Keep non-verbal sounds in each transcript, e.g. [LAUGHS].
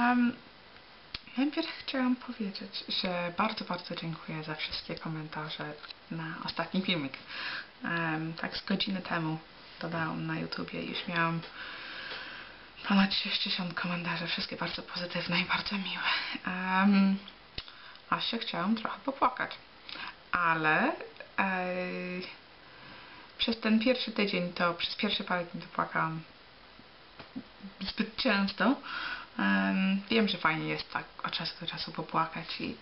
Um, najpierw chciałam powiedzieć, że bardzo, bardzo dziękuję za wszystkie komentarze na ostatni filmik. Um, tak z godziny temu dodałam na YouTubie już miałam ponad 60 komentarzy, wszystkie bardzo pozytywne i bardzo miłe. Um, się chciałam trochę popłakać. Ale ej, przez ten pierwszy tydzień, to przez pierwsze parę dni to płakałam zbyt często. Em, wiem, że fajnie jest tak od czasu do czasu popłakać i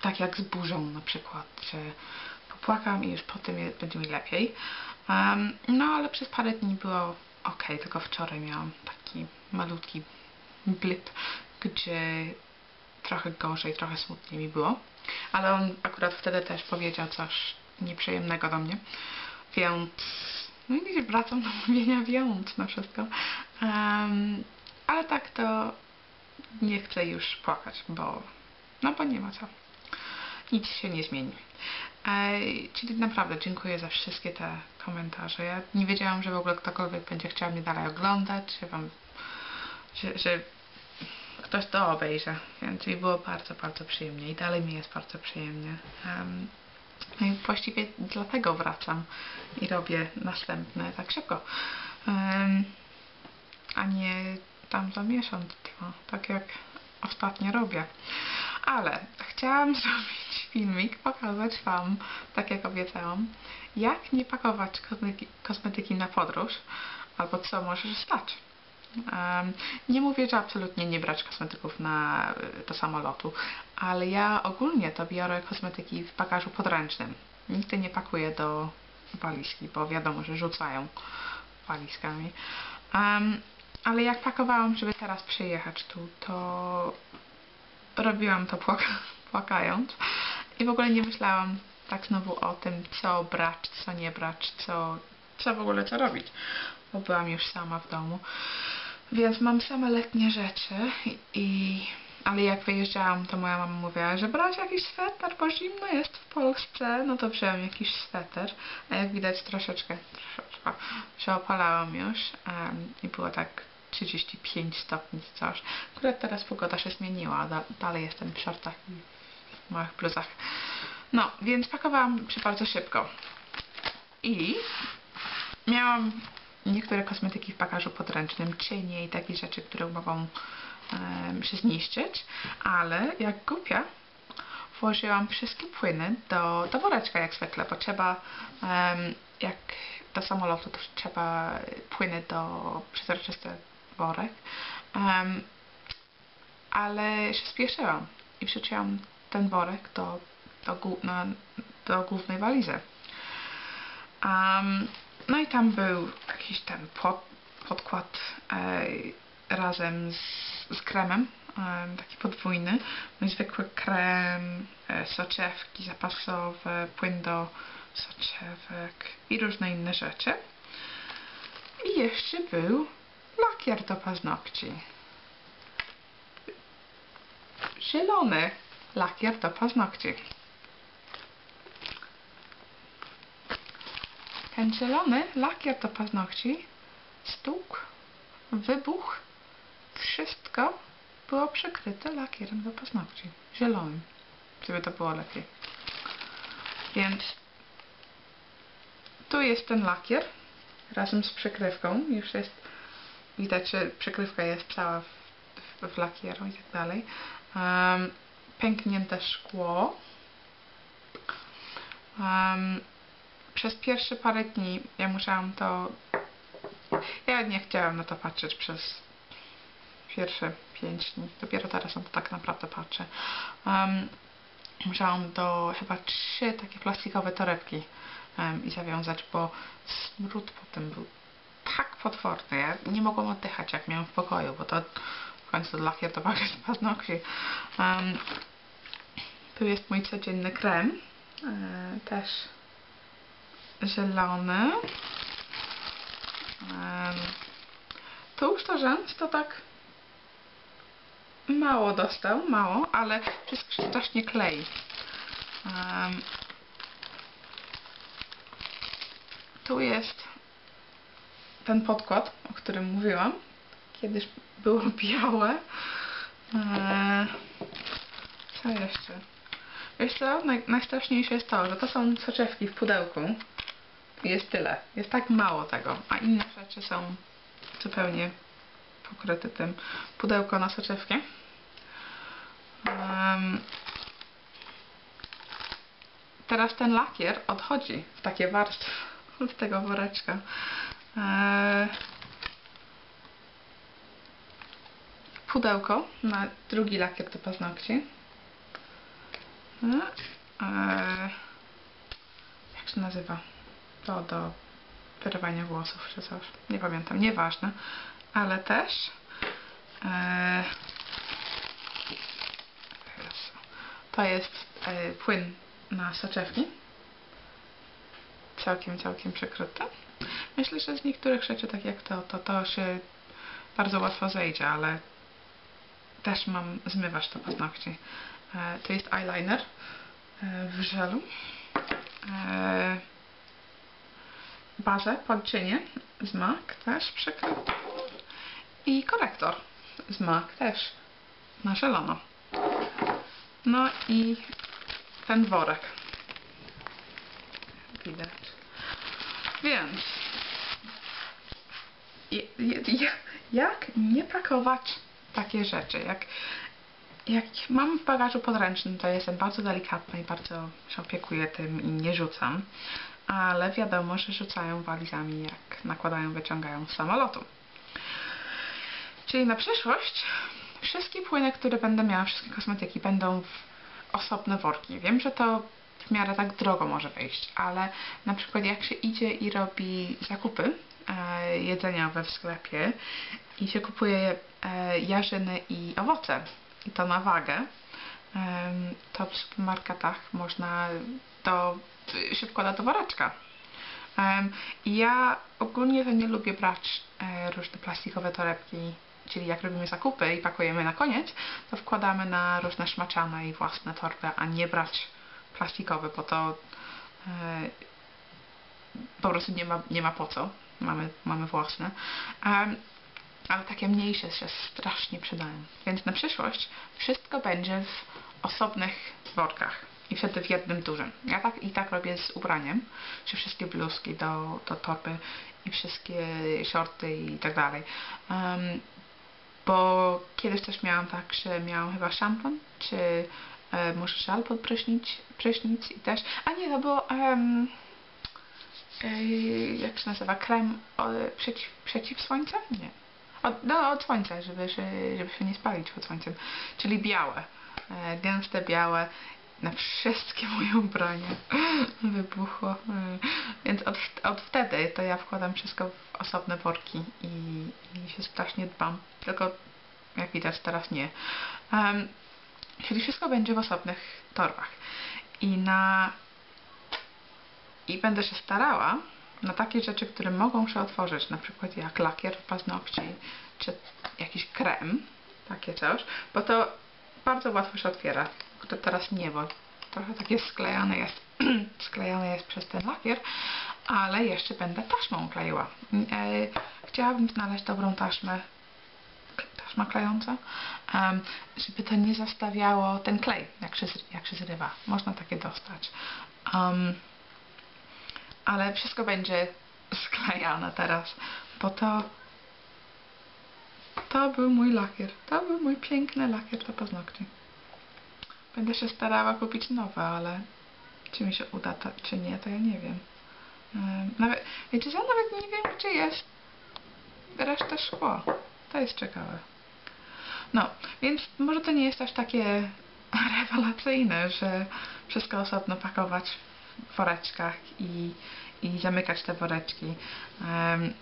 tak jak z burzą na przykład, że popłakam i już potem je- będzie mi lepiej. Em, no ale przez parę dni było ok, tylko wczoraj miałam taki malutki blip, gdzie trochę gorzej, trochę smutniej mi było. Ale on akurat wtedy też powiedział coś nieprzyjemnego do mnie. Więc no i wracam do mówienia więc na wszystko. Em, ale tak to nie chcę już płakać, bo no bo nie ma co. Nic się nie zmieni. Ej, czyli naprawdę dziękuję za wszystkie te komentarze. Ja nie wiedziałam, że w ogóle ktokolwiek będzie chciał mnie dalej oglądać, że wam, że, że ktoś to obejrzy, więc mi było bardzo, bardzo przyjemnie i dalej mi jest bardzo przyjemnie. Em, no i właściwie dlatego wracam i robię następne tak szybko. A nie tam za miesiąc, dwa, tak jak ostatnio robię. Ale chciałam [LAUGHS] zrobić filmik, pokazać Wam, tak jak obiecałam, jak nie pakować kosmetyki, kosmetyki na podróż, albo co możesz stać. Em, nie mówię, że absolutnie nie brać kosmetyków na, do samolotu, ale ja ogólnie to biorę kosmetyki w bagażu podręcznym. Nigdy nie pakuję do walizki, bo wiadomo, że rzucają walizkami. Em, ale jak pakowałam, żeby teraz przyjechać tu, to robiłam to płaka [LAUGHS] płakając i w ogóle nie myślałam tak znowu o tym, co brać, co nie brać, co, co w ogóle co robić, bo byłam już sama w domu. Więc mam same letnie rzeczy i... Ale jak wyjeżdżałam, to moja mama mówiła, że brać jakiś sweter, bo zimno jest w Polsce. No to wziąłem jakiś sweter, a jak widać troszeczkę, troszeczkę się opalałam już em, i było tak 35 stopni coś. Akurat teraz pogoda się zmieniła, da, dalej jestem w shortach i w małych bluzach. No, więc pakowałam się bardzo szybko. I miałam niektóre kosmetyki w bagażu podręcznym, cienie i takie rzeczy, które mogą em, się zniszczyć, ale jak głupia włożyłam wszystkie płyny do, do woreczka jak zwykle, bo trzeba em, jak do samolotu to trzeba płyny do przezroczysty worek Em, ale się spieszyłam i wrzuciłam ten worek do, do, na, do głównej walizy Um, no i tam był jakiś ten pod, podkład e, razem z, z kremem, em, taki podwójny. No zwykły krem, e, soczewki zapasowe, płyn do soczewek i różne inne rzeczy. I jeszcze był lakier do paznokci. Zielony lakier do paznokci. Ten zielony lakier do paznokci stukł, wybuch, wszystko było przykryte lakierem do paznokci. Zielonym, żeby to było lepiej. Więc tu jest ten lakier razem z przykrywką. Już jest widać, że przykrywka jest cała w, w, w lakieru i tak dalej. Um, pęknięte szkło. Um, przez pierwsze parę dni ja musiałam to... Ja nie chciałam na to patrzeć przez pierwsze pięć dni. Dopiero teraz na to tak naprawdę patrzę. Um, musiałam do chyba trzy takie plastikowe torebki um, i zawiązać, bo smród potem był potworny. Ja nie mogłam oddychać jak miałam w pokoju, bo to w końcu lakier to bardzo paznokci. Um, tu jest mój codzienny krem. E, też zielony. Um, tłuszcz to rzęs to tak mało dostał, mało, ale wszystko się strasznie klei. Um, tu jest ten podkład, o którym mówiłam. Kiedyś było [LAUGHS] białe. Eee, co jeszcze? Wiesz co? Naj, najstraszniejsze jest to, że to są soczewki w pudełku. Jest tyle. Jest tak mało tego. A inne rzeczy są zupełnie pokryte tym. Pudełko na soczewki. Em, teraz ten lakier odchodzi w takie warstwy [LAUGHS] z tego woreczka. Eee, pudełko na drugi lakier do paznokci. Eee, jak się nazywa? To do wyrywania włosów czy coś. Nie pamiętam, nieważne. Ale też eee, to jest płyn na soczewki. Całkiem, całkiem przykryte. Myślę, że z niektórych rzeczy, tak jak to, to, to się bardzo łatwo zejdzie, ale też mam zmywacz do paznokci. E, to jest eyeliner e, w żelu. E, bazę pod czynie z MAC też przykryty. I korektor z MAC też na zielono. No i ten worek. Widać. Więc jak nie pakować takie rzeczy? Jak, jak mam w bagażu podręcznym, to jestem bardzo delikatna i bardzo się opiekuję tym i nie rzucam. Ale wiadomo, że rzucają walizami, jak nakładają, wyciągają z samolotu. Czyli na przyszłość wszystkie płyny, które będę miała, wszystkie kosmetyki będą w osobne worki. Wiem, że to w miarę tak drogo może wyjść, ale na przykład jak się idzie i robi zakupy jedzeniowe w sklepie i się kupuje e, jarzyny i owoce i to na wagę, to w supermarketach można to się wkłada do woreczka. Ja ogólnie to nie lubię brać e, różne plastikowe torebki, czyli jak robimy zakupy i pakujemy na koniec, to wkładamy na różne szmaczane i własne torby, a nie brać plastikowe, bo to e, po prostu nie ma, nie ma po co. Mamy, mamy własne. Em, ale takie mniejsze się strasznie przydają. Więc na przyszłość wszystko będzie w osobnych workach i wtedy w jednym dużym. Ja tak i tak robię z ubraniem, że wszystkie bluzki do, do torby i wszystkie shorty i tak dalej. Em, bo kiedyś też miałam tak, że miałam chyba szampon, czy e, może żal pod prysznic, i też, a nie, to było em, e, jak się nazywa, krem przeciw, przeciw? Nie. Od, no, od słońca, żeby się, żeby się nie spalić pod słońcem. Czyli białe. E, gęste białe. Na wszystkie moje ubrania [LAUGHS] wybuchło. E, Więc od, od wtedy to ja wkładam wszystko w osobne worki i, i się strasznie dbam. Tylko jak widać teraz nie. Em, czyli wszystko będzie w osobnych torbach. I na i będę się starała na takie rzeczy, które mogą się otworzyć, na przykład jak lakier w paznokci, czy jakiś krem, takie coś, bo to bardzo łatwo się otwiera. To teraz nie, bo trochę takie sklejane jest, [CLEARS THROAT] sklejane jest przez ten lakier, ale jeszcze będę taśmą kleiła. E, chciałabym znaleźć dobrą taśmę, taśma klejąca, żeby to nie zastawiało ten klej, jak się, jak się zrywa. Można takie dostać. Um, ale wszystko będzie [LAUGHS] sklejane teraz, bo to to był mój lakier. To był mój piękny lakier do paznokci. Będę się starała kupić nowe, ale czy mi się uda, to, czy nie, to ja nie wiem. Nawet, wiecie co, nawet nie wiem, gdzie jest reszta szkła. To jest ciekawe. No, więc może to nie jest aż takie [LAUGHS] rewelacyjne, że wszystko osobno pakować woreczkach i, i zamykać te woreczki em,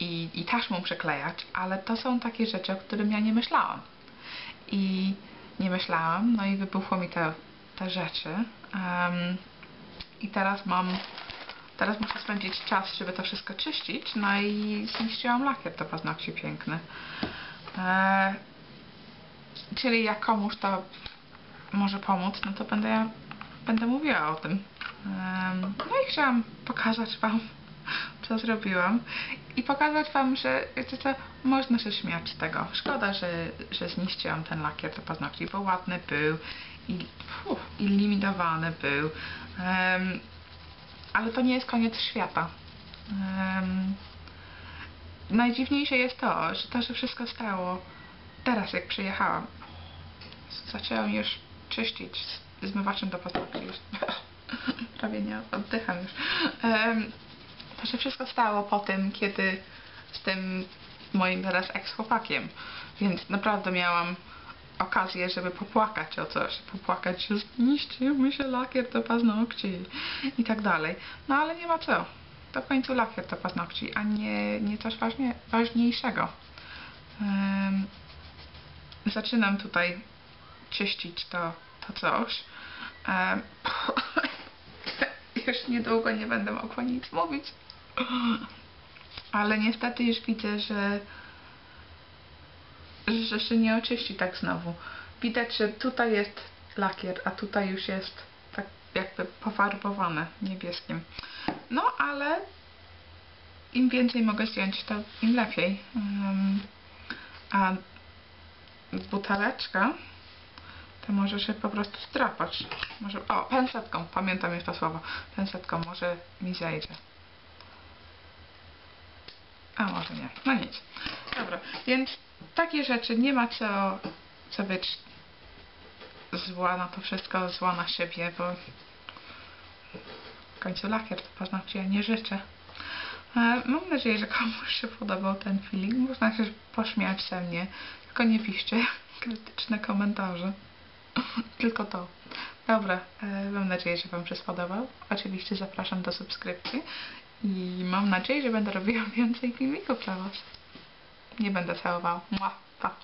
i, i taśmą przyklejać, ale to są takie rzeczy, o którym ja nie myślałam. I nie myślałam, no i wybuchło mi te, te rzeczy. Em, I teraz mam, teraz muszę spędzić czas, żeby to wszystko czyścić, no i zniszczyłam lakier do paznokci piękny. E, czyli jak komuś to może pomóc, no to będę, będę mówiła o tym. No i chciałam pokazać Wam, co zrobiłam i pokazać Wam, że wiecie co, można się śmiać z tego. Szkoda, że, że zniszczyłam ten lakier do paznokci, bo ładny był i, uf, i limitowany był. Em, ale to nie jest koniec świata. Em, najdziwniejsze jest to, że to, że wszystko stało teraz, jak przyjechałam. Zaczęłam już czyścić z- zmywaczem do paznokci. [LAUGHS] Prawie nie oddycham już. To się wszystko stało po tym, kiedy z tym moim teraz ex-chłopakiem. Więc naprawdę miałam okazję, żeby popłakać o coś. Popłakać, że zniszczył mi się lakier do paznokci i tak dalej. No ale nie ma co. To w końcu lakier do paznokci, a nie, nie coś ważnie, ważniejszego. Em, zaczynam tutaj czyścić to, to coś. Em, już niedługo nie będę mogła nic mówić. Ale niestety już widzę, że, że się nie oczyści tak znowu. Widać, że tutaj jest lakier, a tutaj już jest tak jakby pofarbowane niebieskim. No ale im więcej mogę zdjąć, to im lepiej. Ym, a buteleczka to może się po prostu strapać. Może, o, pensetką, pamiętam to słowo. Pensetką może mi zejdzie. A może nie. No nic. Dobra, więc takie rzeczy nie ma co, co być zła na to wszystko, zła na siebie, bo w końcu lakier to paznokcie ja nie życzę. E, Mam nadzieję, że komuś się podobał ten filmik. Można się pośmiać ze mnie, tylko nie piszcie [LAUGHS] krytyczne komentarze. [LAUGHS] Tylko to. Dobra, e, mam nadzieję, że Wam się spodobał. Oczywiście zapraszam do subskrypcji i mam nadzieję, że będę robiła [LAUGHS] więcej filmików dla Was. Nie będę całowała. Mua, pa.